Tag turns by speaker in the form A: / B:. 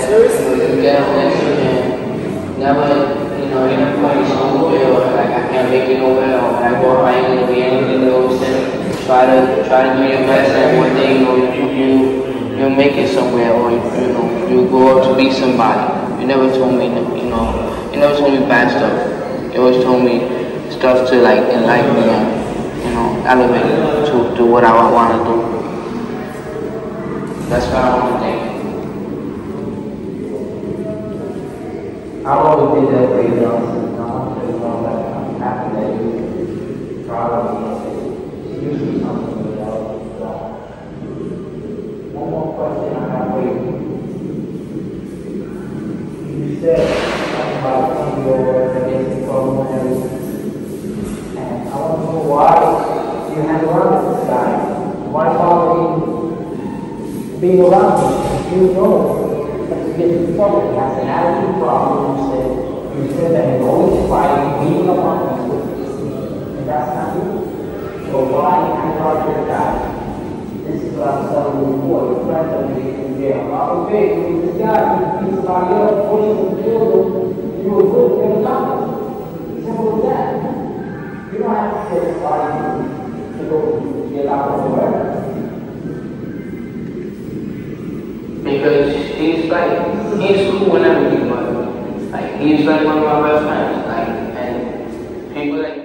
A: that know you get a blessing and never you know you never put me somewhere or like I can't make it nowhere or I go gonna be anything you know instead try to try to do your best and one you know you you you make it somewhere or you, know you go up to be somebody. You never told me you know you never told me bad stuff. You always told me stuff to like enlighten me and you know elevate to to what I want to do. That's what I want to thank
B: did that for you. I want you know that I'm happy that you you do something that. One more question I have for you. You said something about some of your basic programs, and I want to know why you hang around this guy. Why bother him being around him? You know that you get in trouble. He has an attitude problem. You said you said that he's always fighting, beating up on people, and that's not you. So why around with this guy? This is what I'm telling you before. Your friends are in jail. Oh, okay, this guy, he somebody else, pushes and kills them. You were good, gonna stop him. Simple as that. You don't have to kill somebody to go get out of the
A: because he's like he's cool and everything, but like he's like one of my best friends, like and people that.